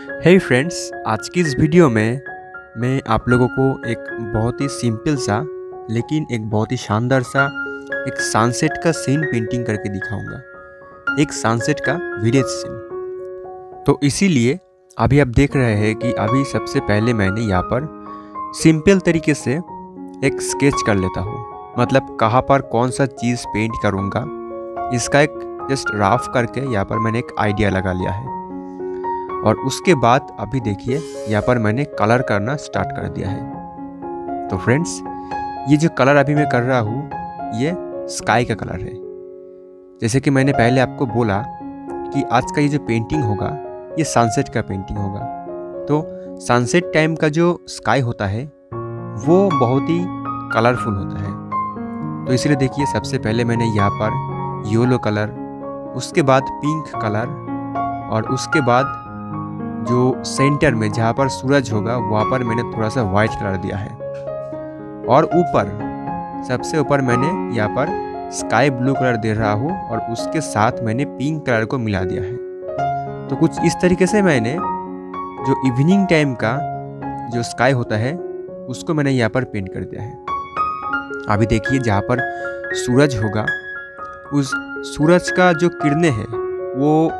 हे hey friends आज की इस वीडियो में मैं आप लोगों को एक बहुत ही सिंपल सा, लेकिन एक बहुत ही शानदार सा, एक सनसेट का सीन पेंटिंग करके दिखाऊँगा। एक सनसेट का विलेज सीन तो इसीलिए अभी आप देख रहे हैं कि अभी सबसे पहले मैंने यहाँ पर सिंपल तरीके से एक स्केच कर लेता हूँ। मतलब कहाँ पर कौन सा चीज़ पेंट करूँगा, इसका एक जस्ट राफ करके यहाँ पर मैंने एक आइडिया लगा लिया है। और उसके बाद अभी देखिए, यहाँ पर मैंने कलर करना स्टार्ट कर दिया है। तो फ्रेंड्स ये जो कलर अभी मैं कर रहा हूँ, ये स्काई का कलर है। जैसे कि मैंने पहले आपको बोला कि आज का ये जो पेंटिंग होगा, ये सनसेट का पेंटिंग होगा। तो सनसेट टाइम का जो स्काई होता है, वो बहुत ही कलरफुल होता है। तो इसलिए देखिए, सबसे पहले मैंने यहाँ पर येलो कलर उसके बाद पिंक कलर और उसके बाद जो सेंटर में जहाँ पर सूरज होगा, वहाँ पर मैंने थोड़ा सा वाइट कलर दिया है। और ऊपर, सबसे ऊपर मैंने यहाँ पर स्काई ब्लू कलर दे रहा हूँ और उसके साथ मैंने पिंक कलर को मिला दिया है। तो कुछ इस तरीके से मैंने जो इवनिंग टाइम का जो स्काई होता है, उसको मैंने यहाँ पर पेंट कर दिया है। अभी देखिए, जहाँ पर सूरज होगा, उस सूरज का जो किरणें हैं, वो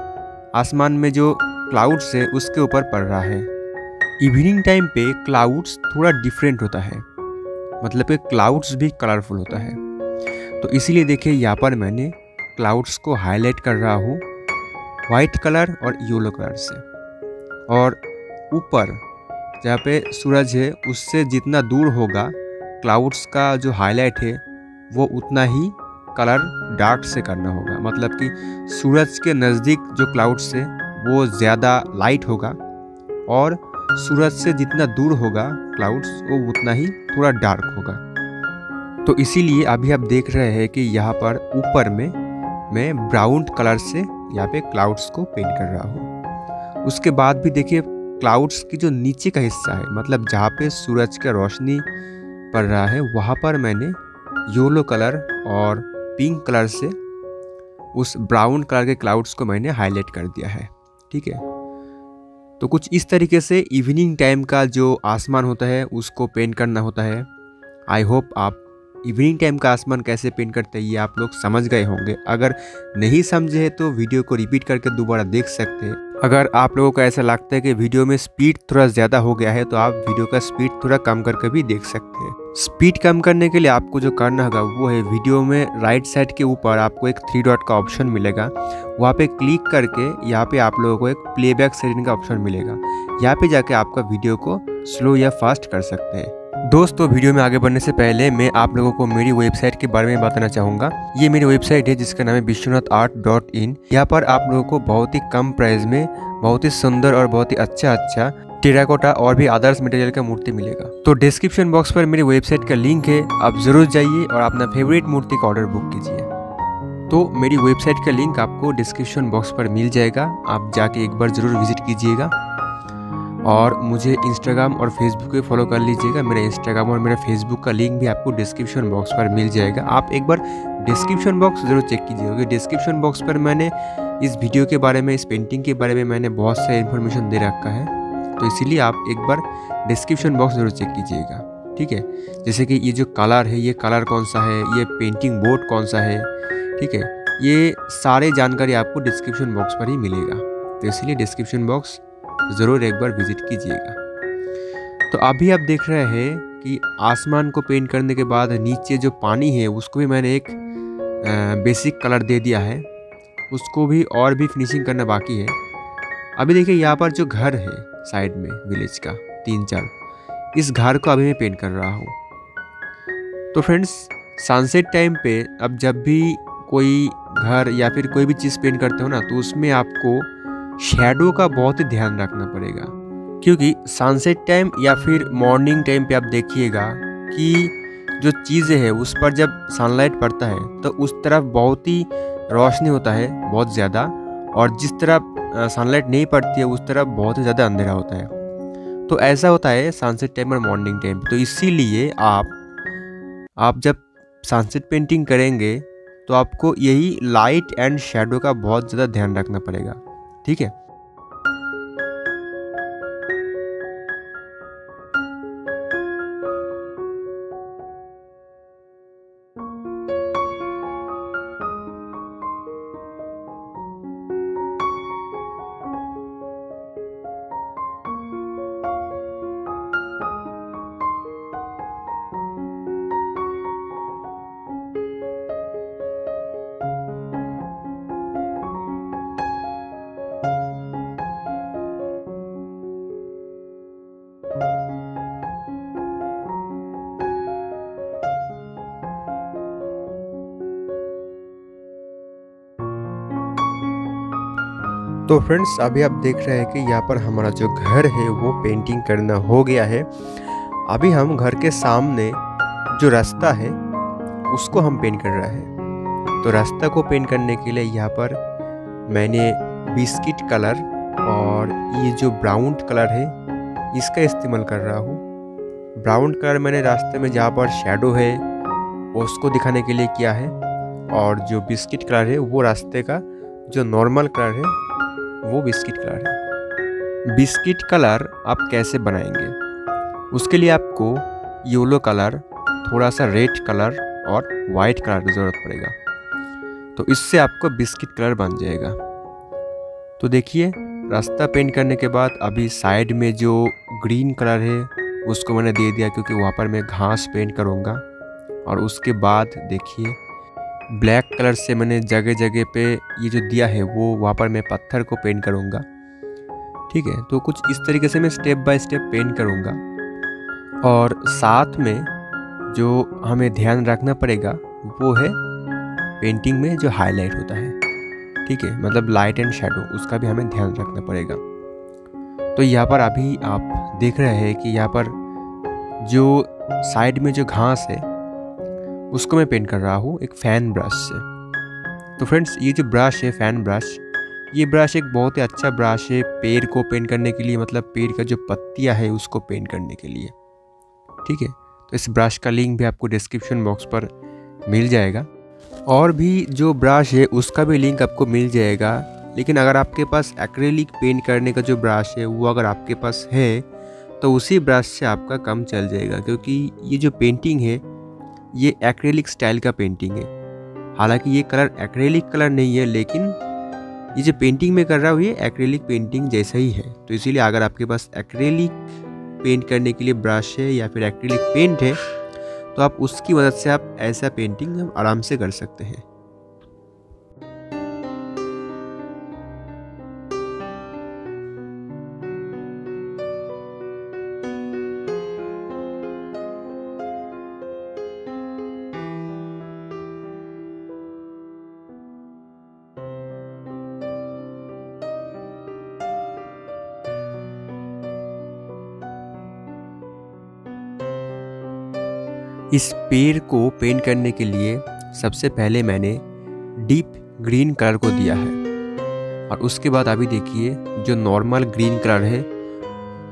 आसमान में जो क्लाउड्स है उसके ऊपर पड़ रहा है। इवनिंग टाइम पे क्लाउड्स थोड़ा डिफरेंट होता है। मतलब कि क्लाउड्स भी कलरफुल होता है। तो इसीलिए देखिए यहाँ पर मैंने क्लाउड्स को हाईलाइट कर रहा हूँ वाइट कलर और येलो कलर से। और ऊपर जहाँ पे सूरज है, उससे जितना दूर होगा क्लाउड्स का जो हाईलाइट है, वो उतना ही कलर डार्क से करना होगा। मतलब कि सूरज के नज़दीक जो क्लाउड्स है वो ज़्यादा लाइट होगा और सूरज से जितना दूर होगा क्लाउड्स वो उतना ही थोड़ा डार्क होगा। तो इसीलिए अभी आप देख रहे हैं कि यहाँ पर ऊपर में मैं ब्राउन कलर से यहाँ पे क्लाउड्स को पेंट कर रहा हूँ। उसके बाद भी देखिए क्लाउड्स की जो नीचे का हिस्सा है मतलब जहाँ पे सूरज का रोशनी पड़ रहा है, वहाँ पर मैंने येलो कलर और पिंक कलर से उस ब्राउन कलर के क्लाउड्स को मैंने हाईलाइट कर दिया है। ठीक है? तो कुछ इस तरीके से इवनिंग टाइम का जो आसमान होता है, उसको पेंट करना होता है। आई होप आप इवनिंग टाइम का आसमान कैसे पेंट करते हैं, ये आप लोग समझ गए होंगे। अगर नहीं समझे तो वीडियो को रिपीट करके दोबारा देख सकते हैं। अगर आप लोगों को ऐसा लगता है कि वीडियो में स्पीड थोड़ा ज़्यादा हो गया है तो आप वीडियो का स्पीड थोड़ा कम करके भी देख सकते हैं। स्पीड कम करने के लिए आपको जो करना होगा, वो है वीडियो में राइट साइड के ऊपर आपको एक थ्री डॉट का ऑप्शन मिलेगा। वहाँ पे क्लिक करके यहाँ पे आप लोगों को एक प्लेबैक सेटिंग का ऑप्शन मिलेगा। यहाँ पे जाके आपका वीडियो को स्लो या फास्ट कर सकते हैं। दोस्तों वीडियो में आगे बढ़ने से पहले मैं आप लोगों को मेरी वेबसाइट के बारे में बताना चाहूँगा। ये मेरी वेबसाइट है जिसका नाम है विश्वनाथ आर्ट डॉट इन यहाँ पर आप लोगों को बहुत ही कम प्राइस में, बहुत ही सुंदर और बहुत ही अच्छा अच्छा टेराकोटा और भी अदर्स मटेरियल का मूर्ति मिलेगा। तो डिस्क्रिप्शन बॉक्स पर मेरी वेबसाइट का लिंक है। आप ज़रूर जाइए और अपना फेवरेट मूर्ति का ऑर्डर बुक कीजिए। तो मेरी वेबसाइट का लिंक आपको डिस्क्रिप्शन बॉक्स पर मिल जाएगा। आप जाके एक बार ज़रूर विज़िट कीजिएगा। और मुझे इंस्टाग्राम और फेसबुक पे फॉलो कर लीजिएगा। मेरा इंस्टाग्राम और मेरा फेसबुक का लिंक भी आपको डिस्क्रिप्शन बॉक्स पर मिल जाएगा। आप एक बार डिस्क्रिप्शन बॉक्स ज़रूर चेक कीजिएगा। डिस्क्रिप्शन बॉक्स पर मैंने इस वीडियो के बारे में, इस पेंटिंग के बारे में मैंने बहुत सारे इन्फॉर्मेशन दे रखा है। तो इसीलिए आप एक बार डिस्क्रिप्शन बॉक्स ज़रूर चेक कीजिएगा। ठीक है? जैसे कि ये जो कलर है, ये कलर कौन सा है? ये पेंटिंग बोर्ड कौन सा है? ठीक है? ये सारे जानकारी आपको डिस्क्रिप्शन बॉक्स पर ही मिलेगा। तो इसलिए डिस्क्रिप्शन बॉक्स ज़रूर एक बार विज़िट कीजिएगा। तो अभी आप देख रहे हैं कि आसमान को पेंट करने के बाद नीचे जो पानी है, उसको भी मैंने एक बेसिक कलर दे दिया है। उसको भी और भी फिनिशिंग करना बाकी है। अभी देखिए यहाँ पर जो घर है साइड में विलेज का, तीन चार, इस घर को अभी मैं पेंट कर रहा हूँ। तो फ्रेंड्स सनसेट टाइम पे अब जब भी कोई घर या फिर कोई भी चीज़ पेंट करते हो ना तो उसमें आपको शेडो का बहुत ही ध्यान रखना पड़ेगा। क्योंकि सनसेट टाइम या फिर मॉर्निंग टाइम पे आप देखिएगा कि जो चीज़ें हैं, उस पर जब सनलाइट पड़ता है तो उस तरफ़ बहुत ही रोशनी होता है, बहुत ज़्यादा, और जिस तरफ़ सनलाइट नहीं पड़ती है, उस तरफ़ बहुत ही ज़्यादा अंधेरा होता है। तो ऐसा होता है सनसेट टाइम और मॉर्निंग टाइम तो इसीलिए आप आप जब सनसेट पेंटिंग करेंगे तो आपको यही लाइट एंड शेडो का बहुत ज़्यादा ध्यान रखना पड़ेगा। ठीक है? तो फ्रेंड्स अभी आप देख रहे हैं कि यहाँ पर हमारा जो घर है, वो पेंटिंग करना हो गया है। अभी हम घर के सामने जो रास्ता है, उसको हम पेंट कर रहे हैं। तो रास्ता को पेंट करने के लिए यहाँ पर मैंने बिस्किट कलर और ये जो ब्राउन कलर है, इसका इस्तेमाल कर रहा हूँ। ब्राउन कलर मैंने रास्ते में जहाँ पर शेडो है, उसको दिखाने के लिए किया है। और जो बिस्किट कलर है, वो रास्ते का जो नॉर्मल कलर है वो बिस्किट कलर है। बिस्किट कलर आप कैसे बनाएँगे? उसके लिए आपको येलो कलर थोड़ा सा रेड कलर और वाइट कलर की ज़रूरत पड़ेगा। तो इससे आपको बिस्किट कलर बन जाएगा। तो देखिए, रास्ता पेंट करने के बाद अभी साइड में जो ग्रीन कलर है, उसको मैंने दे दिया क्योंकि वहाँ पर मैं घास पेंट करूँगा। और उसके बाद देखिए ब्लैक कलर से मैंने जगह जगह पे ये जो दिया है, वो वहाँ पर मैं पत्थर को पेंट करूँगा। ठीक है तो कुछ इस तरीके से मैं स्टेप बाय स्टेप पेंट करूँगा। और साथ में जो हमें ध्यान रखना पड़ेगा, वो है पेंटिंग में जो हाईलाइट होता है। ठीक है मतलब लाइट एंड शेडो उसका भी हमें ध्यान रखना पड़ेगा। तो यहाँ पर अभी आप देख रहे हैं कि यहाँ पर जो साइड में जो घास है उसको मैं पेंट कर रहा हूँ एक फ़ैन ब्रश से। तो फ्रेंड्स ये जो ब्रश है फ़ैन ब्रश ये ब्रश एक बहुत ही अच्छा ब्रश है पेड़ को पेंट करने के लिए मतलब पेड़ का जो पत्तियाँ है उसको पेंट करने के लिए। ठीक है? तो इस ब्रश का लिंक भी आपको डिस्क्रिप्शन बॉक्स पर मिल जाएगा। और भी जो ब्रश है, उसका भी लिंक आपको मिल जाएगा। लेकिन अगर आपके पास एक्रेलिक पेंट करने का जो ब्रश है, वो अगर आपके पास है तो उसी ब्रश से आपका कम चल जाएगा। क्योंकि ये जो पेंटिंग है ये एक्रेलिक स्टाइल का पेंटिंग है। हालाँकि ये कलर एक्रेलिक कलर नहीं है, लेकिन ये जो पेंटिंग में कर रहा हूँ, ये एक्रेलिक पेंटिंग जैसा ही है। तो इसीलिए अगर आपके पास एक्रेलिक पेंट करने के लिए ब्रश है या फिर एक्रेलिक पेंट है तो आप उसकी मदद से आप ऐसा पेंटिंग आराम से कर सकते हैं। इस पेड़ को पेंट करने के लिए सबसे पहले मैंने डीप ग्रीन कलर को दिया है। और उसके बाद अभी देखिए, जो नॉर्मल ग्रीन कलर है,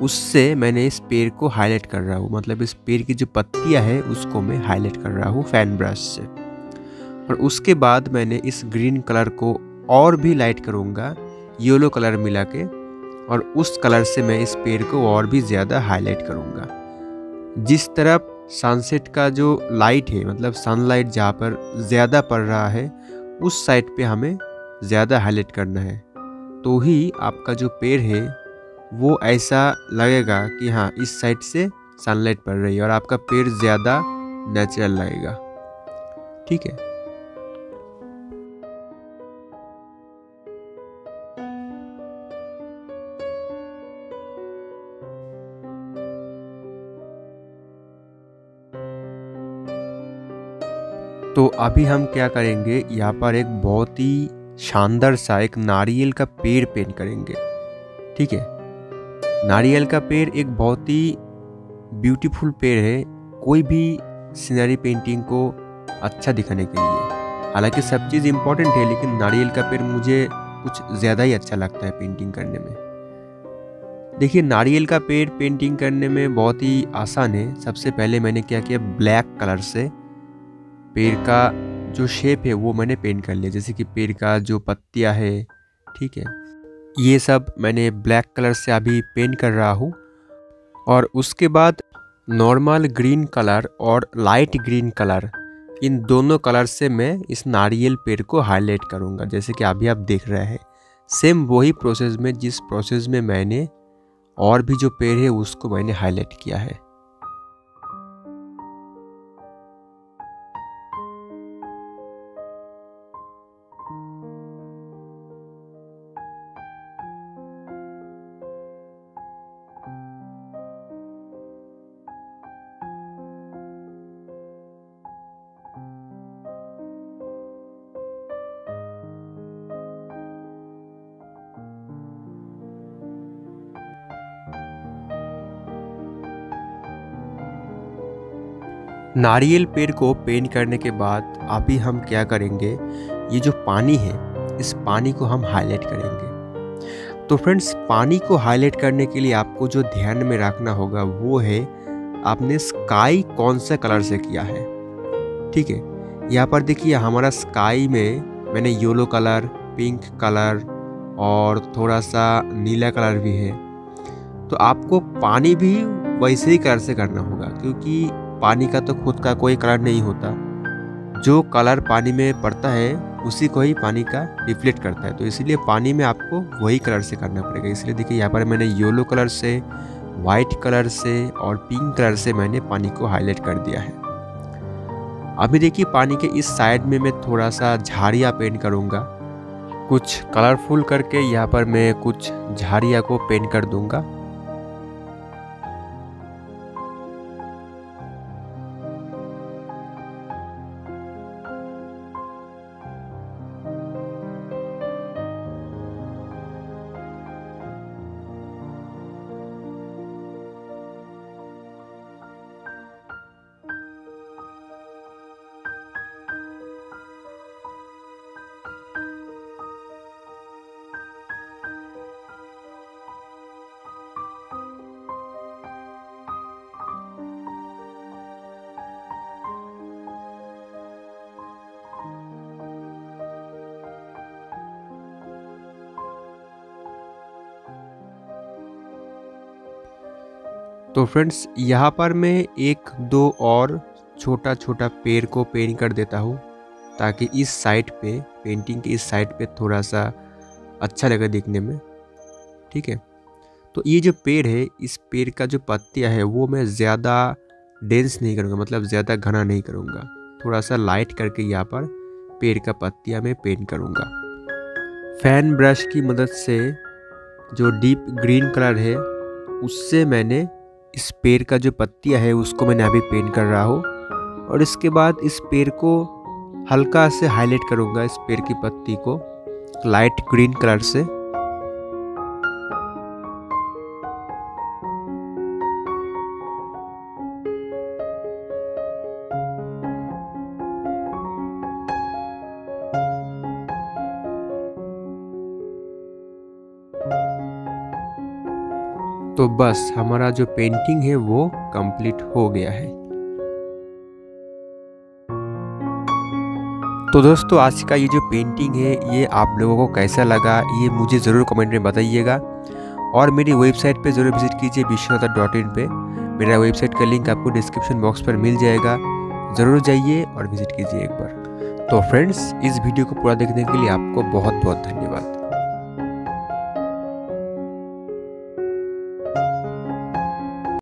उससे मैंने इस पेड़ को हाईलाइट कर रहा हूँ। मतलब इस पेड़ की जो पत्तियाँ है, उसको मैं हाईलाइट कर रहा हूँ फ़ैन ब्रश से। और उसके बाद मैंने इस ग्रीन कलर को और भी लाइट करूँगा येलो कलर मिला के, और उस कलर से मैं इस पेड़ को और भी ज़्यादा हाईलाइट करूँगा। जिस तरफ़ सनसेट का जो लाइट है मतलब सनलाइट जहाँ पर ज़्यादा पड़ रहा है, उस साइड पे हमें ज़्यादा हाईलाइट करना है। तो ही आपका जो पेड़ है, वो ऐसा लगेगा कि हाँ इस साइड से सनलाइट पड़ रही है और आपका पेड़ ज़्यादा नेचुरल लगेगा। ठीक है? तो अभी हम क्या करेंगे? यहाँ पर एक बहुत ही शानदार सा एक नारियल का पेड़ पेंट करेंगे। ठीक है? नारियल का पेड़ एक बहुत ही ब्यूटीफुल पेड़ है, कोई भी सीनरी पेंटिंग को अच्छा दिखाने के लिए। हालाँकि सब चीज़ इम्पोर्टेंट है, लेकिन नारियल का पेड़ मुझे कुछ ज़्यादा ही अच्छा लगता है पेंटिंग करने में। देखिए, नारियल का पेड़ पेंटिंग करने में बहुत ही आसान है। सबसे पहले मैंने क्या किया ब्लैक कलर से पेड़ का जो शेप है, वो मैंने पेंट कर लिया। जैसे कि पेड़ का जो पत्तियाँ है, ठीक है? ये सब मैंने ब्लैक कलर से अभी पेंट कर रहा हूँ। और उसके बाद नॉर्मल ग्रीन कलर और लाइट ग्रीन कलर इन दोनों कलर से मैं इस नारियल पेड़ को हाईलाइट करूँगा। जैसे कि अभी आप देख रहे हैं सेम वही प्रोसेस में, जिस प्रोसेस में मैंने और भी जो पेड़ है, उसको मैंने हाईलाइट किया है। नारियल पेड़ को पेंट करने के बाद अभी हम क्या करेंगे? ये जो पानी है, इस पानी को हम हाईलाइट करेंगे। तो फ्रेंड्स, पानी को हाईलाइट करने के लिए आपको जो ध्यान में रखना होगा वो है, आपने स्काई कौन से कलर से किया है? ठीक है, यहाँ पर देखिए हमारा स्काई में मैंने येलो कलर, पिंक कलर और थोड़ा सा नीला कलर भी है। तो आपको पानी भी वैसे ही कलर से करना होगा, क्योंकि पानी का तो खुद का कोई कलर नहीं होता। जो कलर पानी में पड़ता है, उसी को ही पानी का रिफ्लेक्ट करता है। तो इसलिए पानी में आपको वही कलर से करना पड़ेगा। इसलिए देखिए, यहाँ पर मैंने येलो कलर से वाइट कलर से और पिंक कलर से मैंने पानी को हाईलाइट कर दिया है। अभी देखिए, पानी के इस साइड में मैं थोड़ा सा झाड़िया पेंट करूँगा। कुछ कलरफुल करके यहाँ पर मैं कुछ झाड़िया को पेंट कर दूँगा। तो फ्रेंड्स, यहाँ पर मैं एक, दो और छोटा छोटा पेड़ को पेंट कर देता हूँ, ताकि इस साइड पे पेंटिंग के इस साइड पे थोड़ा सा अच्छा लगे देखने में। ठीक है? तो ये जो पेड़ है, इस पेड़ का जो पत्तियाँ है, वो मैं ज़्यादा डेंस नहीं करूँगा मतलब ज़्यादा घना नहीं करूँगा। थोड़ा सा लाइट करके यहाँ पर पेड़ का पत्तियाँ मैं पेंट करूँगा। फ़ैन ब्रश की मदद से जो डीप ग्रीन कलर है, उससे मैंने इस पेड़ का जो पत्तियाँ है, उसको मैंने अभी पेंट कर रहा हूँ। और इसके बाद इस पेड़ को हल्का से हाईलाइट करूँगा, इस पेड़ की पत्ती को लाइट ग्रीन कलर से। बस हमारा जो पेंटिंग है वो कंप्लीट हो गया है। तो दोस्तों, आज का ये जो पेंटिंग है, ये आप लोगों को कैसा लगा, ये मुझे ज़रूर कमेंट में बताइएगा। और मेरी वेबसाइट पे ज़रूर विज़िट कीजिए विश्वनाथा डॉट इन पर मेरा वेबसाइट का लिंक आपको डिस्क्रिप्शन बॉक्स पर मिल जाएगा। ज़रूर जाइए और विज़िट कीजिए एक बार। तो फ्रेंड्स इस वीडियो को पूरा देखने के लिए आपको बहुत बहुत धन्यवाद।